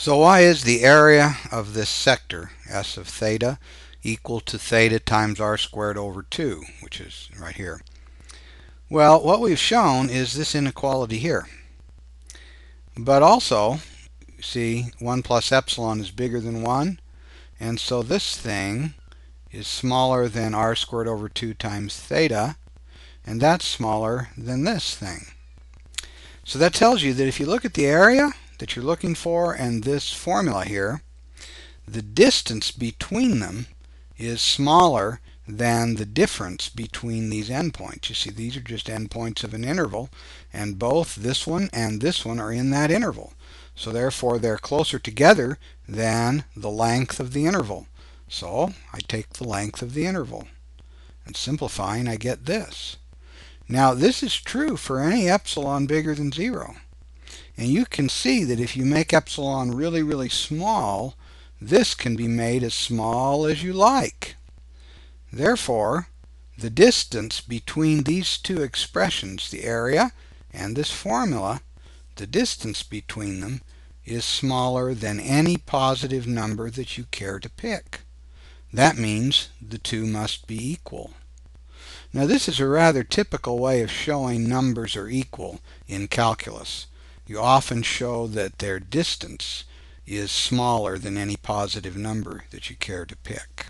So why is the area of this sector, S of theta, equal to theta times r squared over 2, which is right here? Well, what we've shown is this inequality here. But also, see, 1 plus epsilon is bigger than 1, and so this thing is smaller than r squared over 2 times theta, and that's smaller than this thing. So that tells you that if you look at the area that you're looking for and this formula here, the distance between them is smaller than the difference between these endpoints. You see, these are just endpoints of an interval, and both this one and this one are in that interval. So therefore, they're closer together than the length of the interval. So I take the length of the interval. And simplifying, I get this. Now, this is true for any epsilon bigger than 0. And you can see that if you make epsilon really, really small, this can be made as small as you like. Therefore, the distance between these two expressions, the area and this formula, the distance between them is smaller than any positive number that you care to pick. That means the two must be equal. Now this is a rather typical way of showing numbers are equal in calculus. You often show that their distance is smaller than any positive number that you care to pick.